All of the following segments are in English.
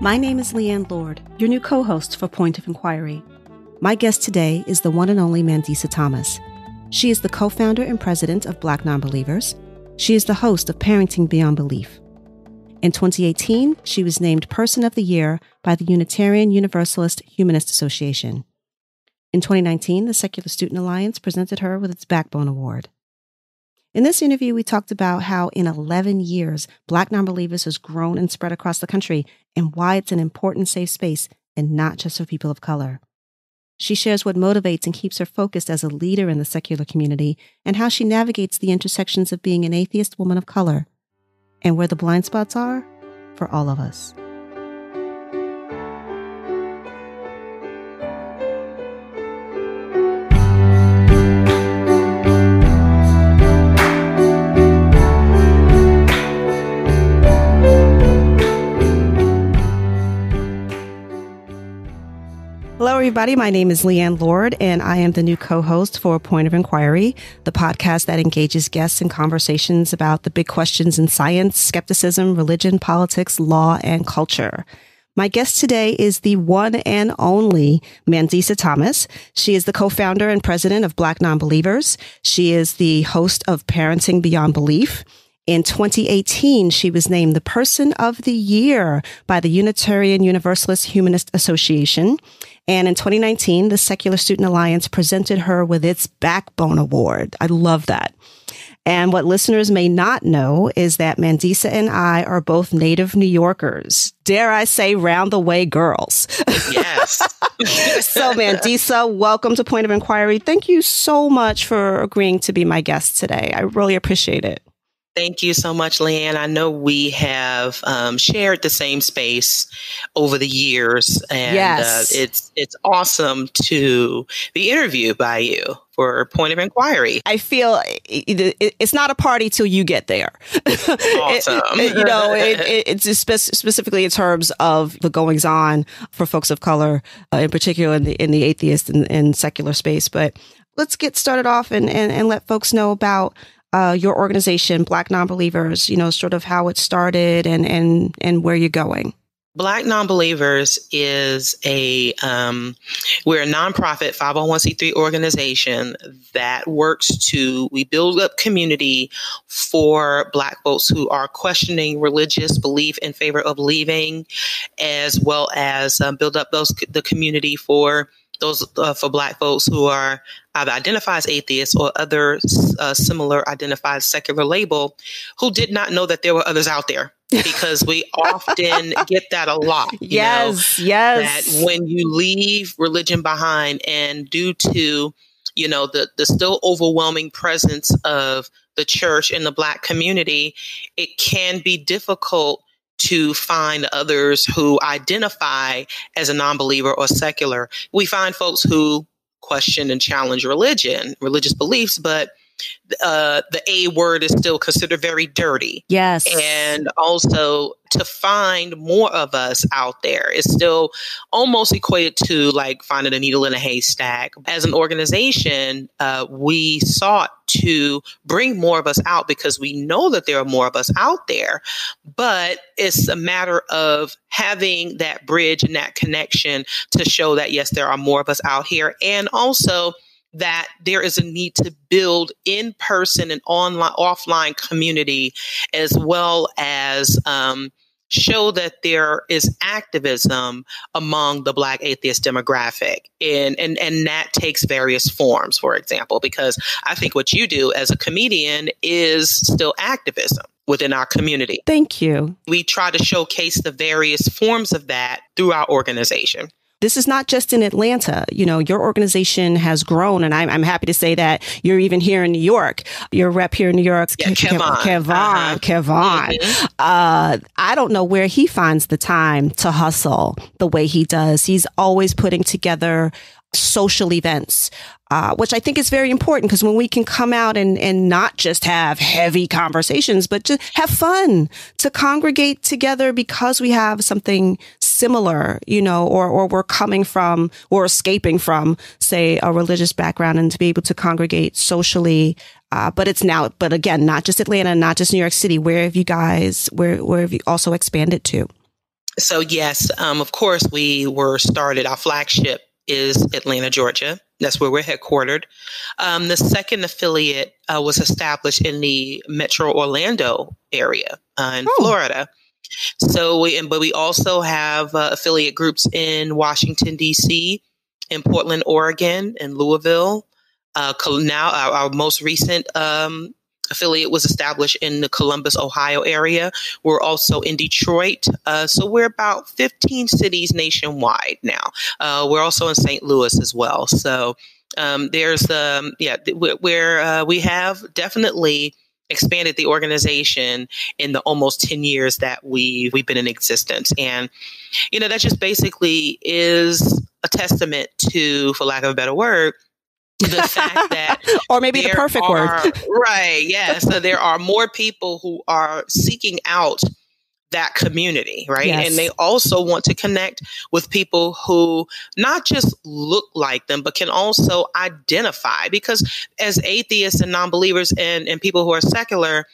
My name is Leighann Lord, your new co host for Point of Inquiry. My guest today is the one and only Mandisa Thomas. She is the co founder and president of Black Nonbelievers. She is the host of Parenting Beyond Belief. In 2018, she was named Person of the Year by the Unitarian Universalist Humanist Association. In 2019, the Secular Student Alliance presented her with its Backbone Award. In this interview, we talked about how in 11 years, Black Nonbelievers has grown and spread across the country and why it's an important safe space and not just for people of color. She shares what motivates and keeps her focused as a leader in the secular community and how she navigates the intersections of being an atheist woman of color and where the blind spots are for all of us. Everybody. My name is Leighann Lord, and I am the new co host for Point of Inquiry, the podcast that engages guests in conversations about the big questions in science, skepticism, religion, politics, law, and culture. My guest today is the one and only Mandisa Thomas. She is the co-founder and president of Black Nonbelievers. She is the host of Parenting Beyond Belief. In 2018, she was named the Person of the Year by the Unitarian Universalist Humanist Association. And in 2019, the Secular Student Alliance presented her with its Backbone Award. I love that. And what listeners may not know is that Mandisa and I are both native New Yorkers. Dare I say, round the way girls. Yes. so, Mandisa, welcome to Point of Inquiry. Thank you so much for agreeing to be my guest today. I really appreciate it. Thank you so much, Leighann. I know we have um, shared the same space over the years, and uh, yes. uh, it's it's awesome to be interviewed by you for Point of Inquiry. I feel it's not a party till you get there. Awesome. it, you know, it, it's spe- specifically in terms of the goings on for folks of color, uh, in particular in the in the atheist and, and secular space, but. Let's get started off and, and, and let folks know about uh, your organization, Black Nonbelievers, you know, sort of how it started and, and, and where you're going? Black Nonbelievers is a um, we're a nonprofit 501c3 organization that works to we build up community for Black folks who are questioning religious belief in favor of leaving, as well as um, build up those the community for those uh, for Black folks who are either identified as atheists or other uh, similar identified secular label who did not know that there were others out there because we often get that a lot. yes, know, yes. That when you leave religion behind and due to you know the the still overwhelming presence of the church in the black community, it can be difficult to find others who identify as a non-believer or secular. We find folks who question and challenge religion, religious beliefs, but uh, the A word is still considered very dirty. Yes. And also to find more of us out there is still almost equated to like finding a needle in a haystack. As an organization, uh, we sought to bring more of us out because we know that there are more of us out there, but it's a matter of having that bridge and that connection to show that yes, there are more of us out here. And also, that there is a need to build in person and online offline community as well as um, show that there is activism among the black atheist demographic. And, and and that takes various forms for example because i think what you do as a comedian is still activism within our community. Thank you. We try to showcase the various forms of that through our organization this is not just in Atlanta. You know, your organization has grown, and I'm, I'm happy to say that you're even here in New York. Your rep here in New York, yeah, Kevon. Kevon. Uh-huh. Kevon. Mm-hmm. Uh, I don't know where he finds the time to hustle the way he does. He's always putting together social events, uh, which I think is very important because when we can come out and, and not just have heavy conversations, but just have fun to congregate together because we have something similar, you know, or, or were coming from or escaping from, say, a religious background and to be able to congregate socially. Uh, but it's now, but again, not just Atlanta, not just New York City. Where have you guys, where, where have you also expanded to? So, yes, um, of course, we were started, our flagship is Atlanta, Georgia. That's where we're headquartered. Um, the second affiliate uh, was established in the Metro Orlando area uh, in oh. Florida. So we, but we also have uh, affiliate groups in Washington D.C., in Portland, Oregon, in Louisville. Uh, now, our, our, most recent um, affiliate was established in the Columbus, Ohio area. We're also in Detroit. Uh, so we're about 15 cities nationwide now. Uh, we're also in St. Louis as well. So um, there's, um, yeah, where uh, we have definitely expanded the organization in the almost 10 years that we we've been in existence. And you know that just basically is a testament to for lack of a better word the fact that or maybe the perfect are, word right yeah so there are more people who are seeking out that community right yes. and they also want to connect with people who not just look like them but can also identify because as atheists and non-believers and, and people who are secular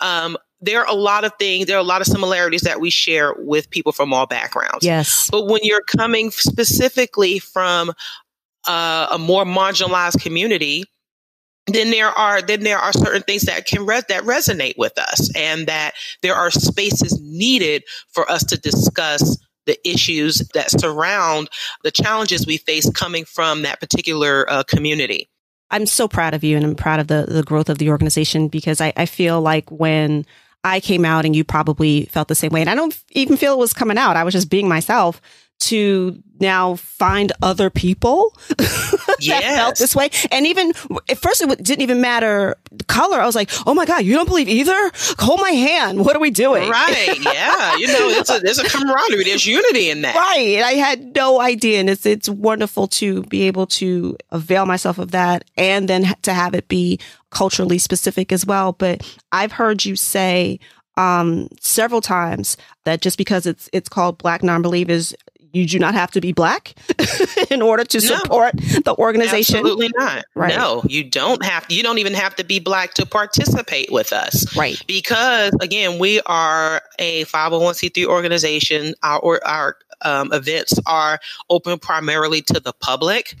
um, there are a lot of things, there are a lot of similarities that we share with people from all backgrounds. Yes. But when you're coming specifically from uh, a more marginalized community, then there are then there are certain things that can res- that resonate with us, and that there are spaces needed for us to discuss the issues that surround the challenges we face coming from that particular uh, community. I'm so proud of you, and I'm proud of the the growth of the organization because I, I feel like when I came out and you probably felt the same way. And I don't even feel it was coming out. I was just being myself to now find other people yes. that felt this way. And even at first, it didn't even matter the color. I was like, "Oh my god, you don't believe either? Hold my hand. What are we doing?" Right? Yeah. you know, it's a, there's a camaraderie. There's unity in that. Right. I had no idea, and it's it's wonderful to be able to avail myself of that, and then to have it be culturally specific as well. But I've heard you say um, several times that just because it's it's called Black Non-Believers you do not have to be black in order to support no, the organization. Absolutely not. Right. No, you don't have. You don't even have to be black to participate with us. Right. Because again, we are a 501c3 organization. Our our um, events are open primarily to the public.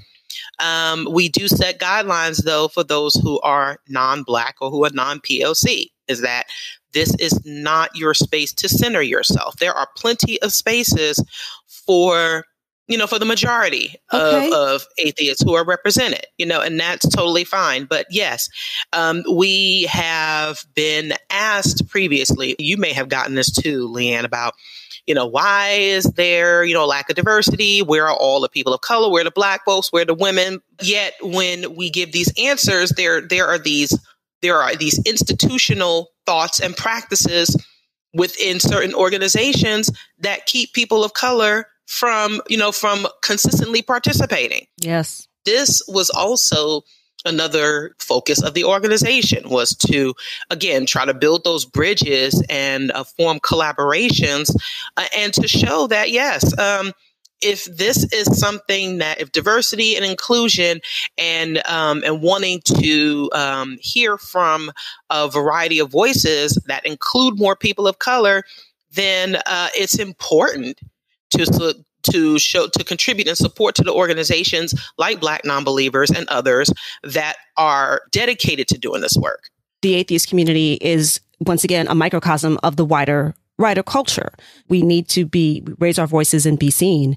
Um, we do set guidelines though for those who are non-black or who are non-POC. Is that this is not your space to center yourself. There are plenty of spaces for you know, for the majority okay. of, of, atheists who are represented, you know, and that's totally fine. But yes, um, we have been asked previously, you may have gotten this too, Leighann, about, you know, why is there, you know, lack of diversity? Where are all the people of color? Where are the black folks? Where are the women? Yet when we give these answers, there, there are these, there are these institutional thoughts and practices within certain organizations that keep people of color from, you know, from consistently participating. Yes. This was also another focus of the organization was to again try to build those bridges and uh, form collaborations uh, and to show that yes um, if this is something that if diversity and inclusion and um, and wanting to um, hear from a variety of voices that include more people of color then uh, it's important to to show to contribute and support to the organizations like Black Nonbelievers and others that are dedicated to doing this work. The atheist community is once again a microcosm of the wider wider culture. We need to be raise our voices and be seen.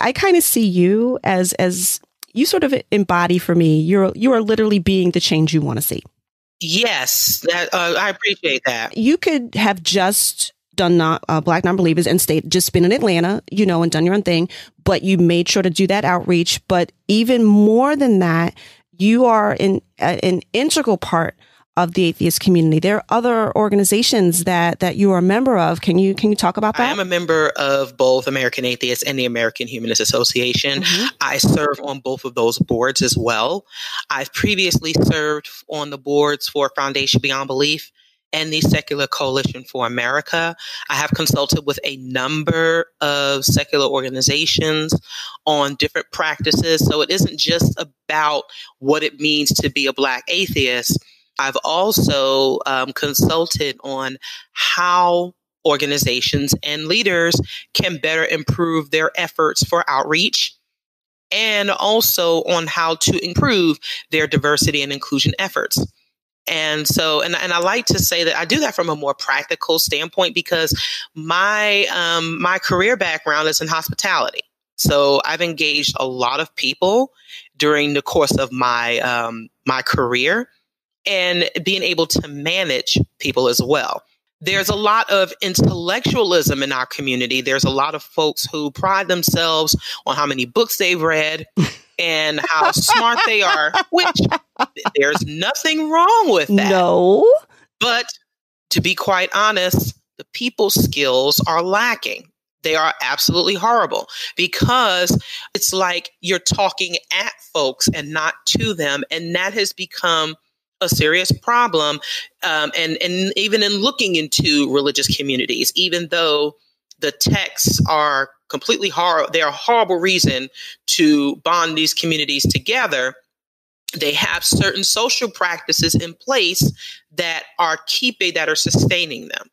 I kind of see you as as you sort of embody for me. You're you are literally being the change you want to see. Yes, that, uh, I appreciate that. You could have just done not uh, black nonbelievers and stayed just been in Atlanta, you know, and done your own thing, but you made sure to do that outreach. But even more than that, you are in uh, an integral part of the atheist community. There are other organizations that that you are a member of. Can you can you talk about that? I am a member of both American Atheists and the American Humanist Association. Mm-hmm. I serve on both of those boards as well. I've previously served on the boards for Foundation Beyond Belief and the Secular Coalition for America. I have consulted with a number of secular organizations on different practices. So it isn't just about what it means to be a Black atheist. I've also um, consulted on how organizations and leaders can better improve their efforts for outreach and also on how to improve their diversity and inclusion efforts. And so, and, and I like to say that I do that from a more practical standpoint because my, um, my career background is in hospitality. So I've engaged a lot of people during the course of my, um, my career and being able to manage people as well. There's a lot of intellectualism in our community. There's a lot of folks who pride themselves on how many books they've read and how smart they are, which there's nothing wrong with that. No. But to be quite honest, the people skills are lacking. They are absolutely horrible because it's like you're talking at folks and not to them. And that has become a serious problem. Um, and, and even in looking into religious communities, even though the texts are completely horrible, they are a horrible reason to bond these communities together. They have certain social practices in place that are keeping, that are sustaining them.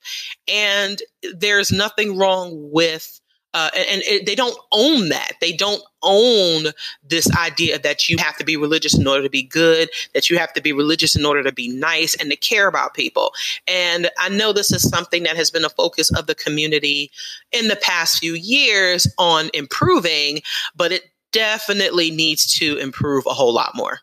And there's nothing wrong with uh, and, and, they don't own that. They don't own this idea that you have to be religious in order to be good, that you have to be religious in order to be nice and to care about people. And I know this is something that has been a focus of the community in the past few years on improving, but it definitely needs to improve a whole lot more.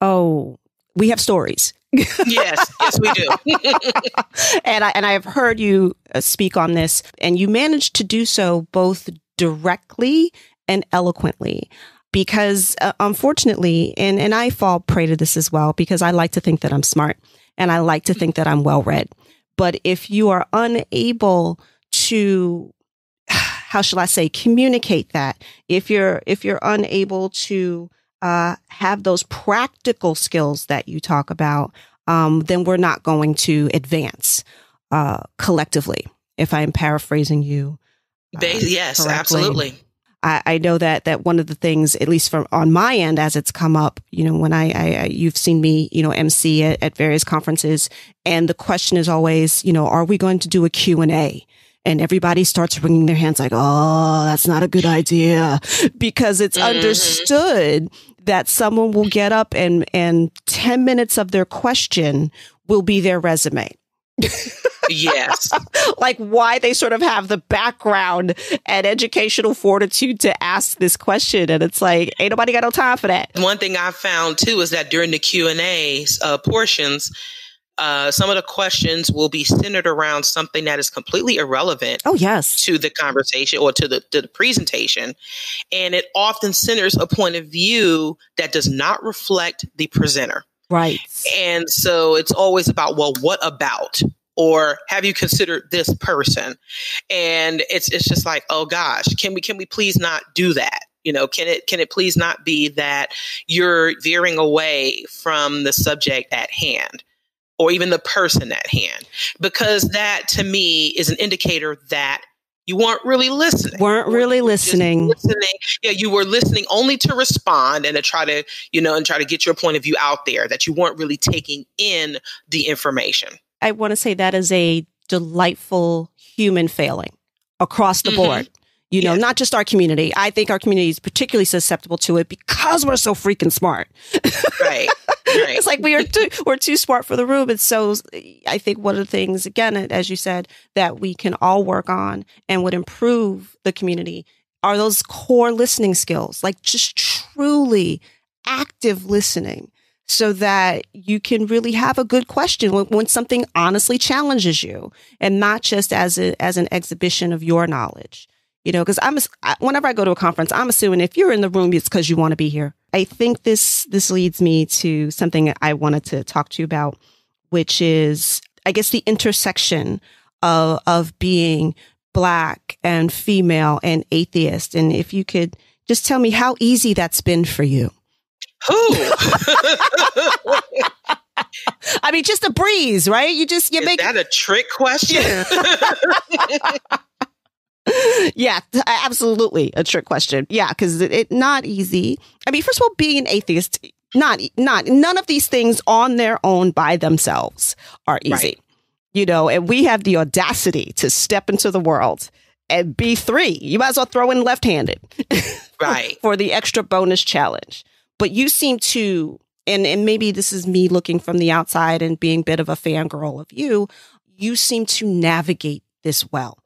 Oh, we have stories yes, yes, we do. and I and I have heard you uh, speak on this, and you managed to do so both directly and eloquently. Because uh, unfortunately, and and I fall prey to this as well, because I like to think that I'm smart and I like to think that I'm well read. But if you are unable to how shall I say communicate that if you're if you're unable to uh, have those practical skills that you talk about, um, then we're not going to advance uh, collectively. If I am paraphrasing you, uh, yes, correctly. absolutely. I, I, know that that one of the things, at least from on my end, as it's come up, you know, when I, I you've seen me, you know, MC at, at various conferences, and the question is always, you know, are we going to do a Q and A? and everybody starts wringing their hands like, oh, that's not a good idea because it's mm-hmm. understood that someone will get up and, and 10 minutes of their question will be their resume. yes. like why they sort of have the background and educational fortitude to ask this question. And it's like, ain't nobody got no time for that. One thing I found too is that during the Q and A uh, portions, uh, some of the questions will be centered around something that is completely irrelevant. Oh, yes. To the conversation or to the, to the presentation. And it often centers a point of view that does not reflect the presenter. Right. And so it's always about, well, what about? Or have you considered this person? And it's it's just like, oh gosh, can we can we please not do that? you know can it can it please not be that you're veering away from the subject at hand or even the person at hand, because that to me is an indicator that you weren't really listening. Weren't really listening. listening. Yeah, you were listening only to respond and to try to, you know, and try to get your point of view out there that you weren't really taking in the information. I want to say that is a delightful human failing across the mm-hmm. board. You know, not just our community. I think our community is particularly susceptible to it because we're so freaking smart. Right. Right. it's like we are too we're too smart for the room. And so I think one of the things, again, as you said, that we can all work on and would improve the community are those core listening skills, like just truly active listening so that you can really have a good question when, when, something honestly challenges you and not just as a, as an exhibition of your knowledge you know, because I'm whenever I go to a conference, I'm assuming if you're in the room, it's because you want to be here. I think this this leads me to something I wanted to talk to you about, which is I guess the intersection of of being black and female and atheist, and if you could just tell me how easy that's been for you. Who? I mean, just a breeze, right? You just you Is make that a trick question? yeah, absolutely a trick question. Yeah, because it, it not easy. I mean, first of all, being an atheist, not not none of these things on their own by themselves are easy. Right. You know, and we have the audacity to step into the world and be three. You might as well throw in left-handed, right, for the extra bonus challenge. But you seem to, and and maybe this is me looking from the outside and being a bit of a fangirl of you. You seem to navigate this well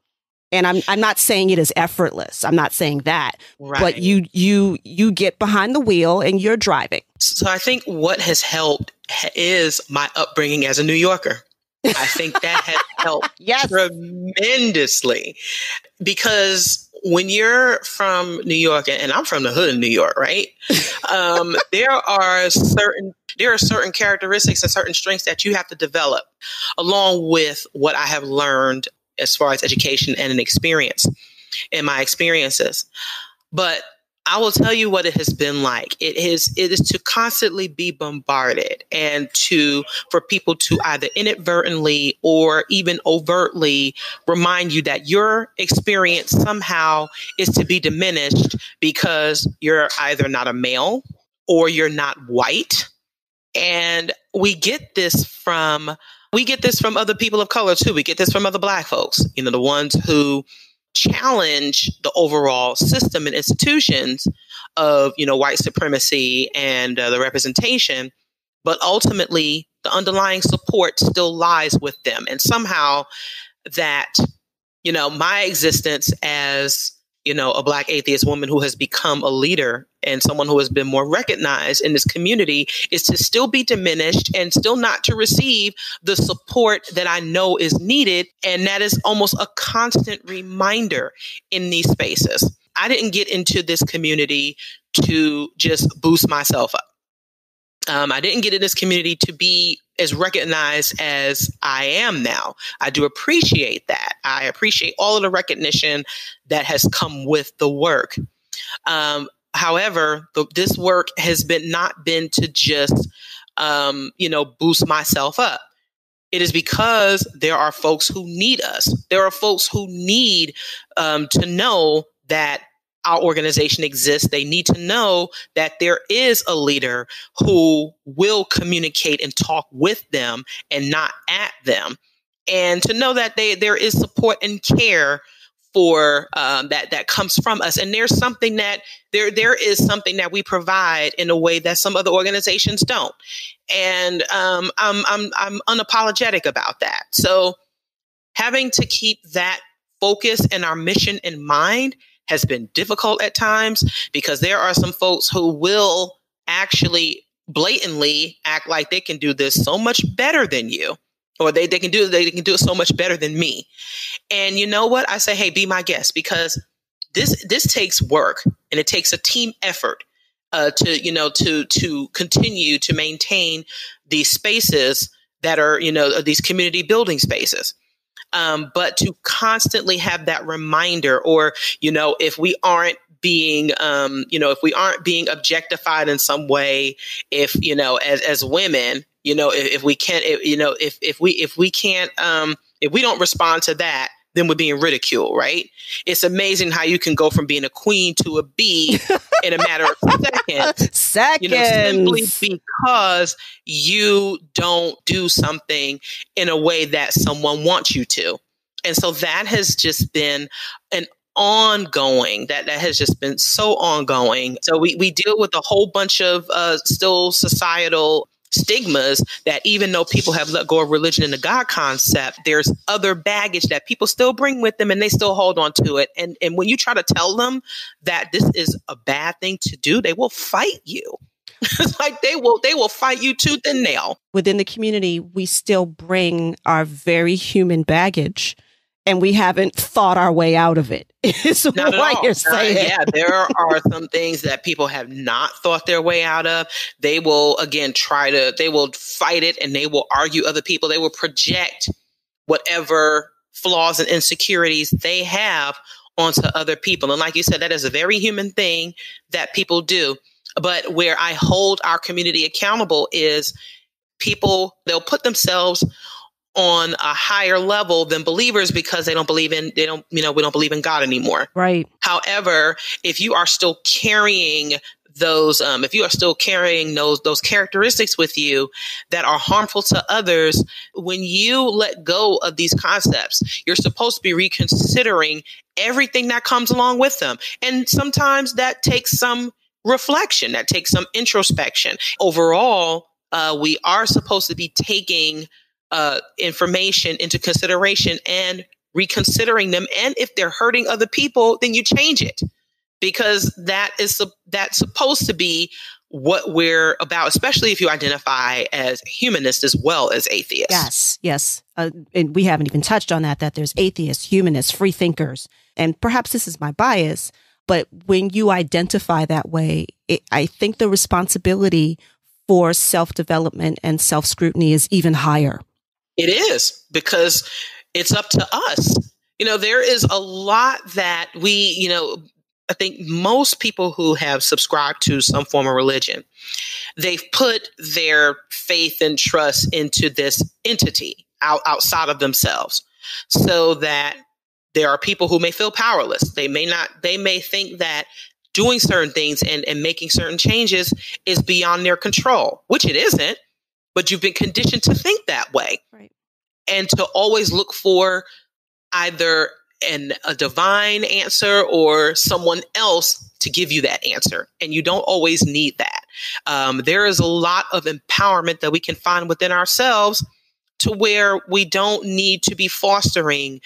and I'm I'm not saying it is effortless. I'm not saying that. Right. But you you you get behind the wheel and you're driving. So I think what has helped is my upbringing as a New Yorker. I think that has helped yes. tremendously because when you're from New York and I'm from the hood of New York, right? Um, there are certain there are certain characteristics and certain strengths that you have to develop along with what I have learned as far as education and an experience in my experiences. But I will tell you what it has been like. It is it is to constantly be bombarded and to for people to either inadvertently or even overtly remind you that your experience somehow is to be diminished because you're either not a male or you're not white. And we get this from we get this from other people of color too. We get this from other black folks, you know, the ones who challenge the overall system and institutions of, you know, white supremacy and uh, the representation. But ultimately, the underlying support still lies with them. And somehow that, you know, my existence as you know, a black atheist woman who has become a leader and someone who has been more recognized in this community is to still be diminished and still not to receive the support that I know is needed. And that is almost a constant reminder in these spaces. I didn't get into this community to just boost myself up. Um, I didn't get in this community to be as recognized as I am now. I do appreciate that. I appreciate all of the recognition that has come with the work. Um, however, the, this work has been not been to just, um, you know, boost myself up. It is because there are folks who need us. There are folks who need um, to know that our organization exists, they need to know that there is a leader who will communicate and talk with them and not at them. And to know that they, there is support and care for um, that that comes from us. And there's something that there there is something that we provide in a way that some other organizations don't. And um, I'm, I'm i'm unapologetic about that. So having to keep that focus and our mission in mind has been difficult at times because there are some folks who will actually blatantly act like they can do this so much better than you or they, they can do they can do it so much better than me. And you know what? I say hey be my guest because this this takes work and it takes a team effort uh, to you know to to continue to maintain these spaces that are you know these community building spaces. Um, but to constantly have that reminder, or, you know, if we aren't being um, you know if we aren't being objectified in some way if you know as as women you know if, if we can't if, you know if if we if we can't um if we don't respond to that then we're being ridiculed, right? It's amazing how you can go from being a queen to a bee in a matter of seconds. Seconds. You know, simply because you don't do something in a way that someone wants you to. And so that has just been an ongoing that that has just been so ongoing so we we deal with a whole bunch of uh still societal stigmas that even though people have let go of religion and the God concept, there's other baggage that people still bring with them and they still hold on to it. And, and when you try to tell them that this is a bad thing to do, they will fight you. it's like they will they will fight you tooth and nail. Within the community, we still bring our very human baggage and we haven't thought our way out of it. Is not what you're saying. Uh, yeah, there are some things that people have not thought their way out of. They will again try to they will fight it and they will argue other people. They will project whatever flaws and insecurities they have onto other people. And like you said, that is a very human thing that people do. But where I hold our community accountable is people they'll put themselves on a higher level than believers because they don't believe in they don't you know we don't believe in God anymore. Right. However, if you are still carrying those um, if you are still carrying those those characteristics with you that are harmful to others when you let go of these concepts you're supposed to be reconsidering everything that comes along with them and sometimes that takes some reflection that takes some introspection overall uh, we are supposed to be taking uh, information into consideration and reconsidering them and if they're hurting other people then you change it because that is that's supposed to be what we're about, especially if you identify as humanist as well as atheist. Yes, yes. Uh, and we haven't even touched on that, that there's atheists, humanists, free thinkers. And perhaps this is my bias, but when you identify that way, it, I think the responsibility for self development and self scrutiny is even higher. It is because it's up to us. You know, there is a lot that we, you know, I think most people who have subscribed to some form of religion, they've put their faith and trust into this entity out, outside of themselves so that there are people who may feel powerless. They may not, they may think that doing certain things and, and making certain changes is beyond their control, which it isn't, but you've been conditioned to think that way. Right. And to always look for either an, a divine answer or someone else to give you that answer. And you don't always need that. Um, there is a lot of empowerment that we can find within ourselves to where we don't need to be fostering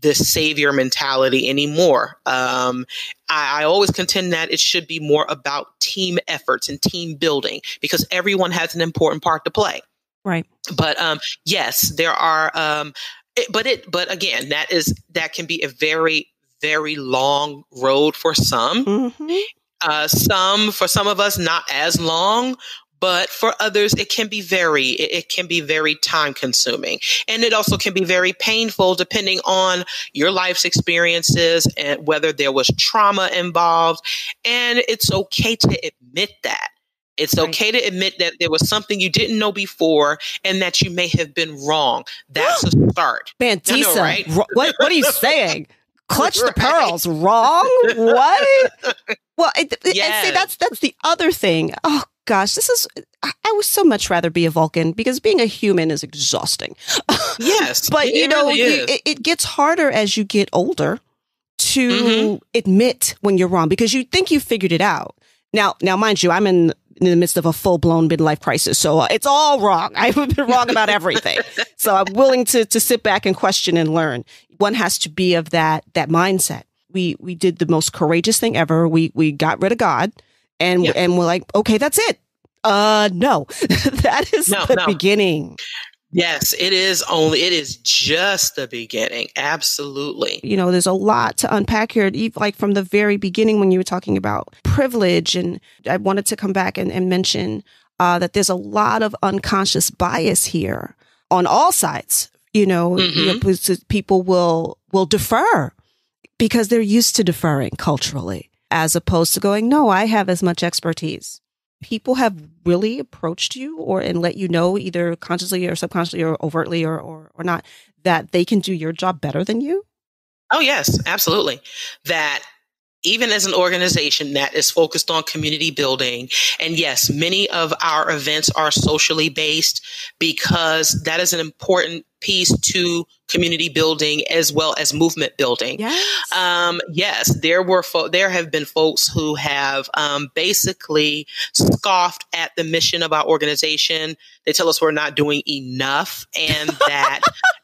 this savior mentality anymore. Um, I, I, always contend that it should be more about team efforts and team building because everyone has an important part to play. Right. But um, yes, there are um, it, but it, but again, that is that can be a very, very long road for some. Mm-hmm. Uh, some for some of us, not as long, but for others it can be very it, it, can be very time consuming and it also can be very painful depending on your life's experiences and whether there was trauma involved and it's okay to admit that it's right. okay to admit that there was something you didn't know before and that you may have been wrong. That's a start. Mandisa, right? what, what are you saying? Clutch right. the pearls. Wrong? What? well, it, yes. and see, that's that's the other thing. Oh gosh, this is. I would so much rather be a Vulcan because being a human is exhausting. Yes, but you know, really you, it, it, gets harder as you get older to mm-hmm. admit when you're wrong because you think you figured it out. Now, now, mind you, I'm in in the midst of a full blown midlife crisis. So uh, it's all wrong. I've been wrong about everything. so I'm willing to, to sit back and question and learn. One has to be of that, that mindset. We, we did the most courageous thing ever. We, we got rid of God and, and we're like, okay, that's it. Uh, no, that is no, the no. beginning. Yes, it is only, it is just the beginning. Absolutely. You know, there's a lot to unpack here, like from the very beginning when you were talking about privilege. And I wanted to come back and, and mention uh, that there's a lot of unconscious bias here on all sides. You know, mm-hmm. you know people will, will defer because they're used to deferring culturally as opposed to going, no, I have as much expertise people have really approached you or and let you know either consciously or subconsciously or overtly or, or, or not that they can do your job better than you? Oh, yes, absolutely. That even as an organization that is focused on community building, and yes, many of our events are socially based because that is an important piece to community building as well as movement building. Yes, um, yes there were fo- there have been folks who have um, basically scoffed at the mission of our organization. They tell us we're not doing enough, and that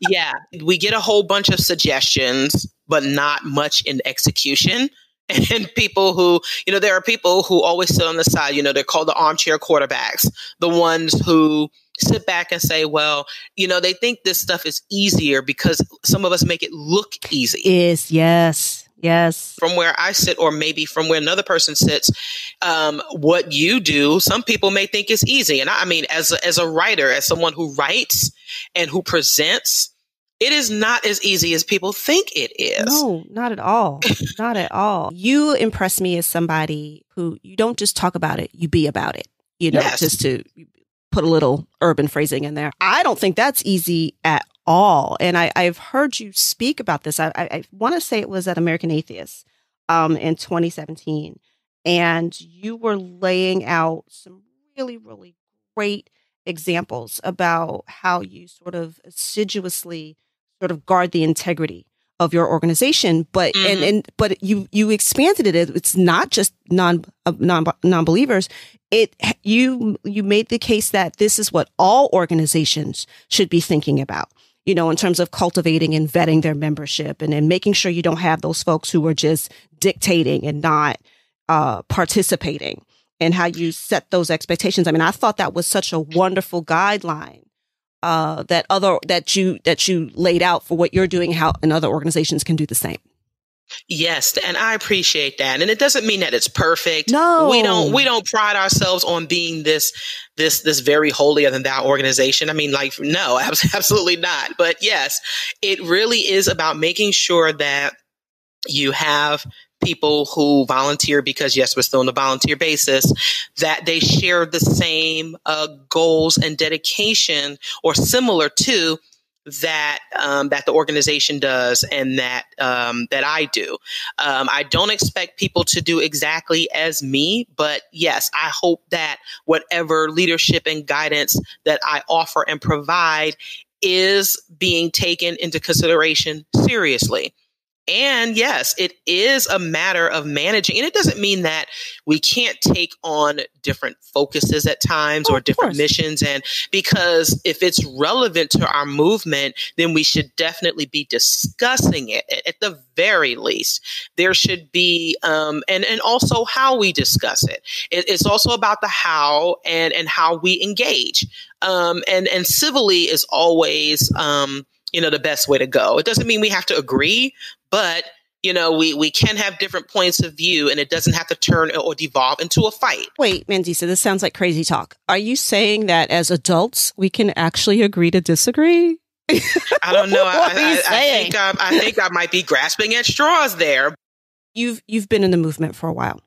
yeah, we get a whole bunch of suggestions, but not much in execution and people who, you know, there are people who always sit on the side, you know, they're called the armchair quarterbacks, the ones who sit back and say, well, you know, they think this stuff is easier because some of us make it look easy. Is yes. Yes. From where I sit, or maybe from where another person sits, um, what you do, some people may think is easy. And I, I mean, as a, as a writer, as someone who writes and who presents, it is not as easy as people think it is. No, not at all. not at all. You impress me as somebody who you don't just talk about it, you be about it. You know, yes. just to put a little urban phrasing in there. I don't think that's easy at all. And I, have heard you speak about this. I, I, I want to say it was at American Atheist um, in 2017. And you were laying out some really, really great examples about how you sort of assiduously sort of guard the integrity of your organization but mm-hmm. and and but you you expanded it. It's not just non uh, non non-believers. It you you made the case that this is what all organizations should be thinking about you know in terms of cultivating and vetting their membership and, and making sure you don't have those folks who are just dictating and not uh, participating and how you set those expectations. I mean i thought that was such a wonderful guideline uh, that other that you that you laid out for what you're doing, how and other organizations can do the same. Yes, and I appreciate that. And it doesn't mean that it's perfect. No. We don't we don't pride ourselves on being this this this very holier than thou organization. I mean, like no, absolutely not. But yes, it really is about making sure that you have people who volunteer because yes we're still on a volunteer basis that they share the same uh, goals and dedication or similar to that um, that the organization does and that um, that I do. Um, I don't expect people to do exactly as me, but yes, I hope that whatever leadership and guidance that I offer and provide is being taken into consideration seriously. And yes, it is a matter of managing. And it doesn't mean that we can't take on different focuses at times oh, or different missions. And because if it's relevant to our movement, then we should definitely be discussing it at the very least. There should be, um, and, and also how we discuss it. it. It's also about the how and, and how we engage. Um, and, and civilly is always, um, you know, the best way to go. It doesn't mean we have to agree, but you know, we, we can have different points of view and it doesn't have to turn or devolve into a fight. Wait, Mandisa, this sounds like crazy talk. Are you saying that as adults, we can actually agree to disagree? I don't know. I, I, I, think I, I think I might be grasping at straws there. You've you've been in the movement for a while.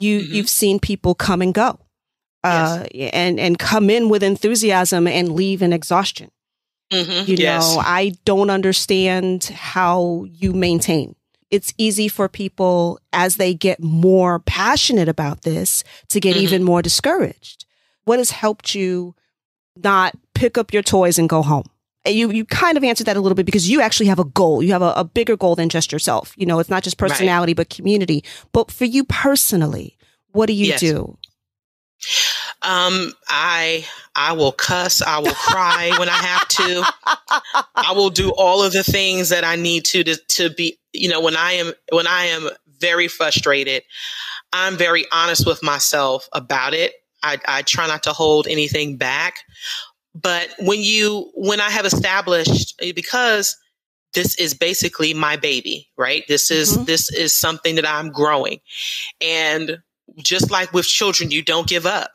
You mm-hmm. you've seen people come and go, uh, yes. and and come in with enthusiasm and leave in exhaustion. Mm-hmm. You yes. know, I don't understand how you maintain. It's easy for people as they get more passionate about this to get mm-hmm. even more discouraged. What has helped you not pick up your toys and go home? You you kind of answered that a little bit because you actually have a goal. You have a, a bigger goal than just yourself. You know, it's not just personality right. but community. But for you personally, what do you yes. do? Um, I I will cuss, I will cry when I have to. I will do all of the things that I need to, to to be, you know, when I am when I am very frustrated, I'm very honest with myself about it. I, I try not to hold anything back. But when you when I have established because this is basically my baby, right? This is mm-hmm. this is something that I'm growing. And just like with children, you don't give up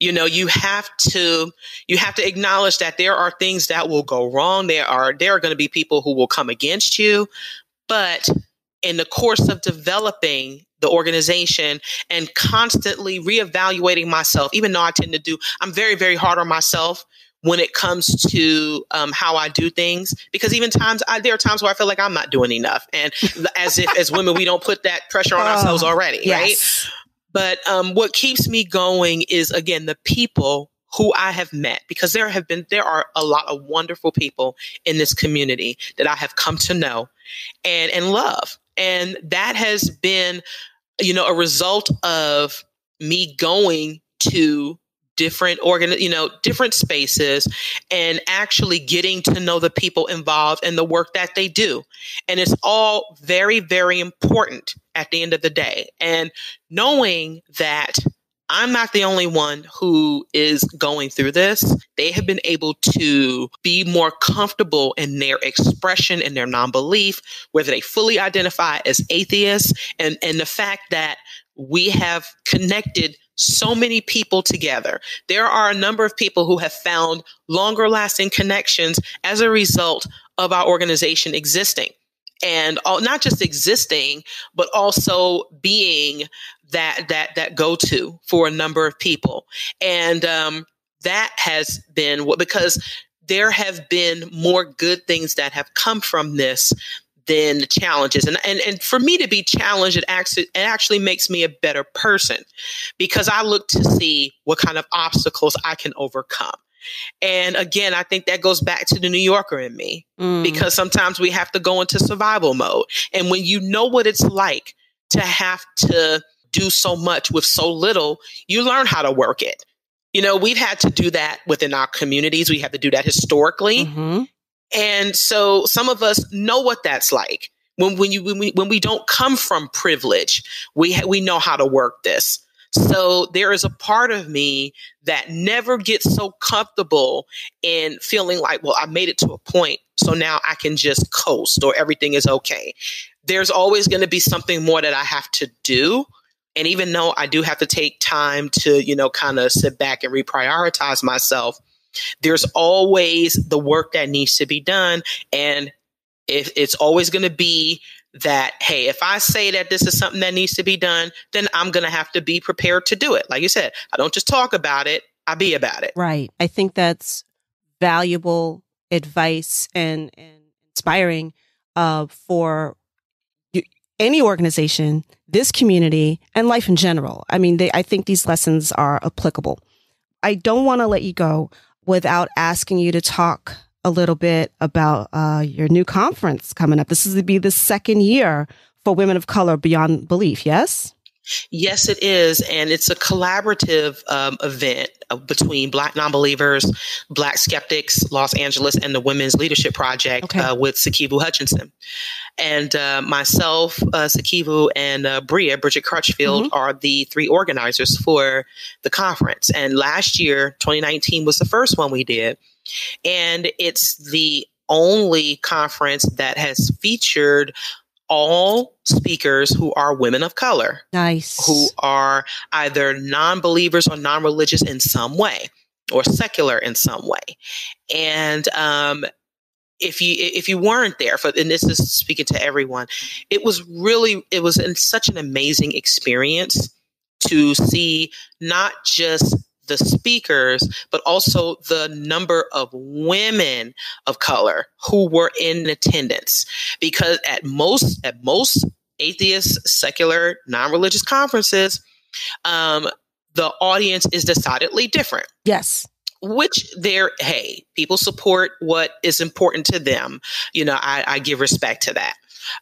you know you have to you have to acknowledge that there are things that will go wrong there are there are going to be people who will come against you but in the course of developing the organization and constantly reevaluating myself even though i tend to do i'm very very hard on myself when it comes to um, how I do things, because even times I, there are times where I feel like I'm not doing enough, and as if as women we don't put that pressure on oh, ourselves already, yes. right? But um, what keeps me going is again the people who I have met because there have been there are a lot of wonderful people in this community that I have come to know and and love. And that has been you know a result of me going to different organ you know different spaces and actually getting to know the people involved and the work that they do and it's all very very important at the end of the day and knowing that I'm not the only one who is going through this. They have been able to be more comfortable in their expression and their non belief, whether they fully identify as atheists, and, and the fact that we have connected so many people together. There are a number of people who have found longer lasting connections as a result of our organization existing and all, not just existing, but also being that, that, that go to for a number of people. And, um, that has been what because there have been more good things that have come from this than the challenges. And, and, and for me to be challenged, it actually, it actually makes me a better person because I look to see what kind of obstacles I can overcome. And again, I think that goes back to the New Yorker in me mm. because sometimes we have to go into survival mode. And when you know what it's like to have to do so much with so little, you learn how to work it. You know, we've had to do that within our communities. We have to do that historically. Mm-hmm. And so some of us know what that's like. When, when you when we, when we don't come from privilege, we ha- we know how to work this. So there is a part of me that never gets so comfortable in feeling like, well, I made it to a point, so now I can just coast or everything is okay. There's always going to be something more that I have to do. And even though I do have to take time to, you know, kind of sit back and reprioritize myself, there's always the work that needs to be done. And if it's always going to be that, hey, if I say that this is something that needs to be done, then I'm going to have to be prepared to do it. Like you said, I don't just talk about it, I be about it. Right. I think that's valuable advice and, and inspiring uh, for any organization, this community, and life in general. I mean, they, I think these lessons are applicable. I don't want to let you go without asking you to talk a little bit about uh, your new conference coming up. This is to be the second year for women of color beyond belief. Yes. Yes, it is. And it's a collaborative um, event uh, between Black Nonbelievers, Black Skeptics, Los Angeles, and the Women's Leadership Project okay. uh, with Sikivu Hutchinson. And uh, myself, uh, Sikivu, and uh, Bria, Bridget Crutchfield, mm-hmm. are the three organizers for the conference. And last year, 2019, was the first one we did. And it's the only conference that has featured all speakers who are women of color. Nice. Who are either non believers or non religious in some way or secular in some way. And um, if you if you weren't there for and this is speaking to everyone it was really it was in such an amazing experience to see not just the speakers, but also the number of women of color who were in attendance. Because at most, at most atheist, secular, non-religious conferences, um, the audience is decidedly different. Yes which they're hey people support what is important to them you know i, I give respect to that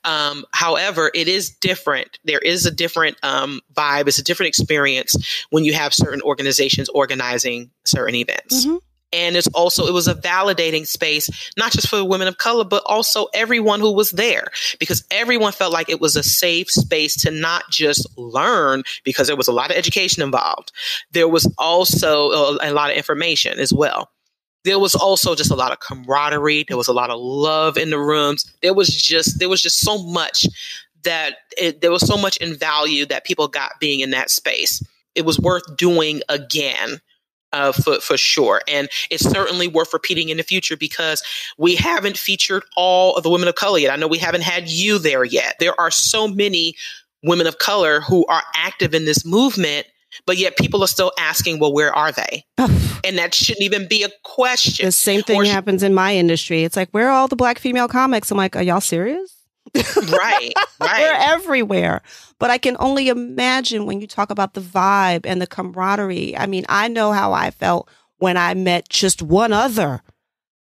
um, however, it is different. There is a different um, vibe. It's a different experience when you have certain organizations organizing certain events. Mm-hmm. And it's also, it was a validating space, not just for women of color, but also everyone who was there because everyone felt like it was a safe space to not just learn because there was a lot of education involved. There was also a, a lot of information as well there was also just a lot of camaraderie. There was a lot of love in the rooms. There was just there was just so much that it, there was so much in value that people got being in that space. It was worth doing again. Uh, for for sure, and it's certainly worth repeating in the future because we haven't featured all of the women of color yet. I know we haven't had you there yet. There are so many women of color who are active in this movement but yet people are still asking, well, where are they? and that shouldn't even be a question. The same thing or happens in my industry. It's like, where are all the black female comics? I'm like, are y'all serious? right, right. They're everywhere. But I can only imagine when you talk about the vibe and the camaraderie. I mean, I know how I felt when I met just one other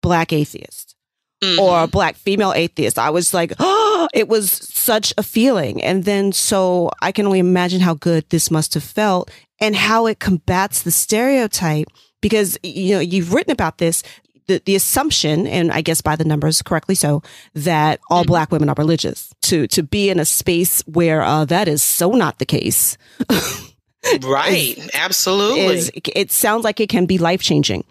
black atheist mm-hmm. or a black female atheist. I was like, oh, it was such a feeling. And then so I can only imagine how good this must have felt and how it combats the stereotype because you know you've written about this the, the assumption and i guess by the numbers correctly so that all mm-hmm. black women are religious. To to be in a space where uh, that is so not the case. Right. Is, absolutely. is, it sounds like it can be life changing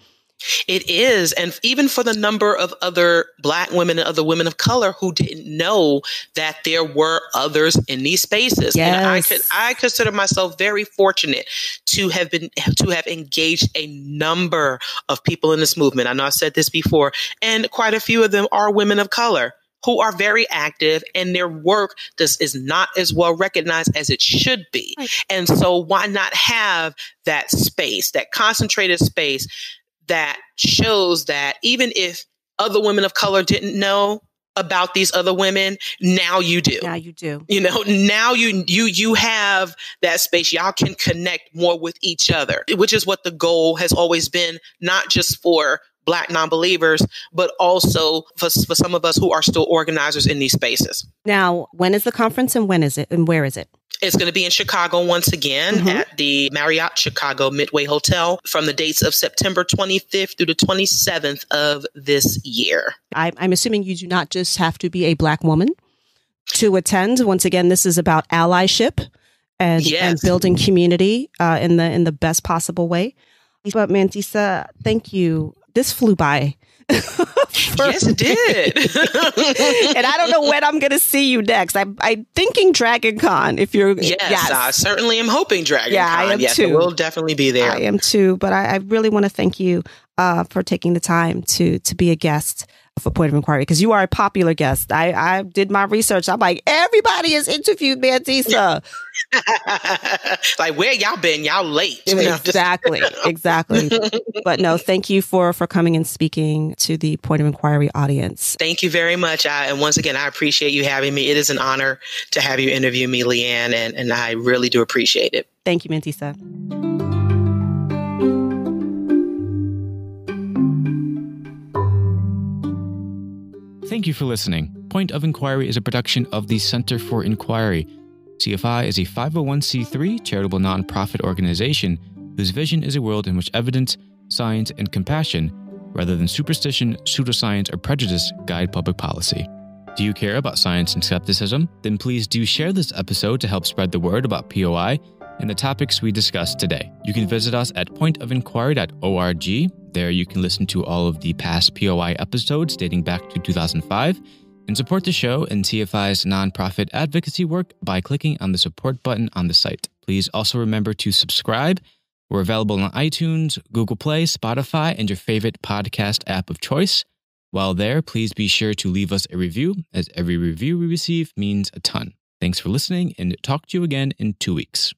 it is. And even for the number of other Black women and other women of color who didn't know that there were others in these spaces. Yes. And I could I consider myself very fortunate to have been to have engaged a number of people in this movement. I know I said this before, and quite a few of them are women of color who are very active and their work does, is not as well recognized as it should be. Right. And so why not have that space, that concentrated space that shows that even if other women of color didn't know about these other women now you do. Now you do. You know now you you you have that space. Y'all can connect more with each other which is what the goal has always been not just for black non-believers but also for, for some of us who are still organizers in these spaces now when is the conference and when is it and where is it it's going to be in Chicago once again mm-hmm. at the Marriott Chicago Midway Hotel from the dates of September 25th through the 27th of this year. I, I'm assuming you do not just have to be a Black woman to attend. Once again, this is about allyship and, yes. and building community uh, in the in the best possible way. But Mandisa, thank you this flew by. yes, it did. and I don't know when I'm going to see you next. I'm, I'm thinking Dragon Con. If you're, yes, yes. I certainly am hoping Dragon yeah, Con. I am yes, too. We'll definitely be there. I am too. But I, I really want to thank you uh, for taking the time to to be a guest for Point of Inquiry because you are a popular guest. I, I did my research. I'm like, everybody has interviewed Mandisa. like, where y'all been? Y'all late. Exactly. exactly. But no, thank you for for coming and speaking to the Point of Inquiry audience. Thank you very much. I, and once again, I appreciate you having me. It is an honor to have you interview me, Leighann, and, and I really do appreciate it. Thank you, Mandisa. Thank you for listening. Point of Inquiry is a production of the Center for Inquiry. CFI is a 501c3 charitable nonprofit organization whose vision is a world in which evidence, science, and compassion, rather than superstition, pseudoscience, or prejudice, guide public policy. Do you care about science and skepticism? Then please do share this episode to help spread the word about POI and the topics we discussed today. You can visit us at pointofinquiry.org. There you can listen to all of the past POI episodes dating back to 2005 and support the show and CFI's nonprofit advocacy work by clicking on the support button on the site. Please also remember to subscribe. We're available on iTunes, Google Play, Spotify, and your favorite podcast app of choice. While there, please be sure to leave us a review, as every review we receive means a ton. Thanks for listening, and talk to you again in two weeks.